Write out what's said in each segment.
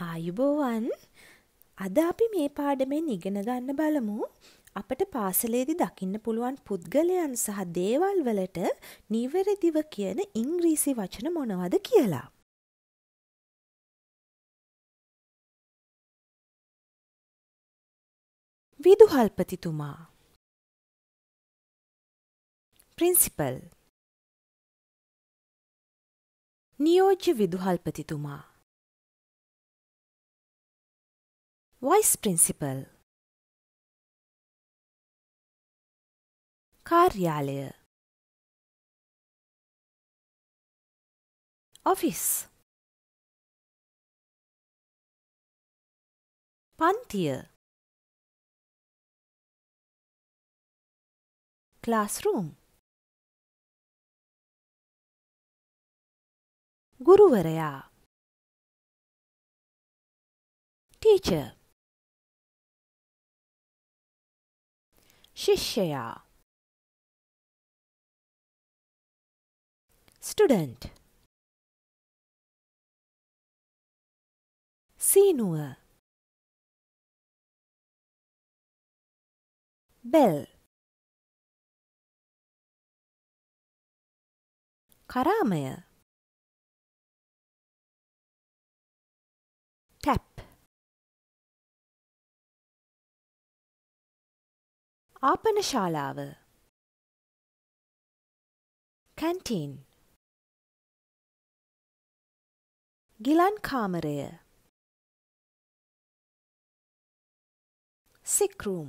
ආයුබෝවන් අද අපි මේ පාඩමෙන් ඉගෙන ගන්න බලමු. අපට පාසලේදි දකින්න පුළුවන් පුද්ගලයන් සහ දේවල් වලට නිවැරදිව කියන ඉංග්‍රීසි වචන මොනවද කියලා. විදුහල්පතිතුමා. ප්‍රින්සිපල් නියෝජ්‍ය විදුහල්පතිතුමා. वाइस प्रिंसिपल कार्यालय ऑफ़िस पांतीय क्लासरूम गुरुवरया टीचर ගුරුවරයා ටීචර් ශිෂ්‍යයා ස්ටුඩන්ට් සීනුව බෙල් කරාමය ටැප් ආපන ශාලාව. කැන්ටීන් ගිලන් කාමරය. සික්රූම්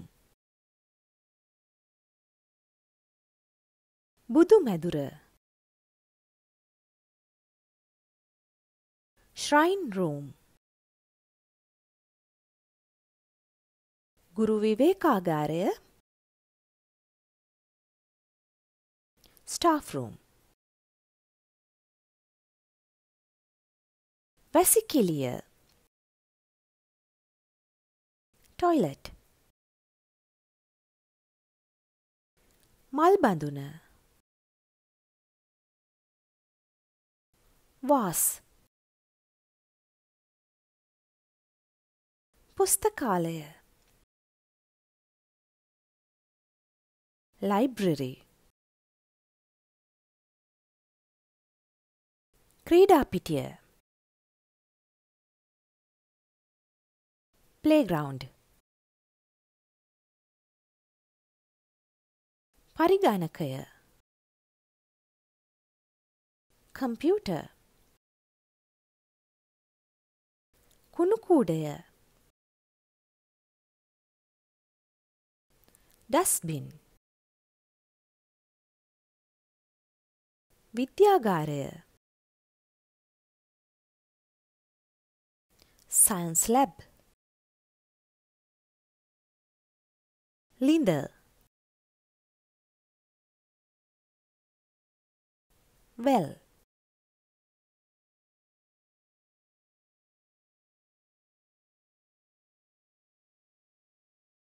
බුදු මැදුර. ශ්‍රයින් රූම් ගුරු විවේකාගාරය. Staff room. වැසිකිළිය toilet. මල් බඳුන වාස් පුස්තකාලය library ක්‍රීඩාපිටිය. ප්ලේග්‍රවුන්ඩ් පරිගණකය කම්පියුට කුණුකූඩය. ඩස්බින් විද්‍යාගාරය. Science Lab. ලිඳ well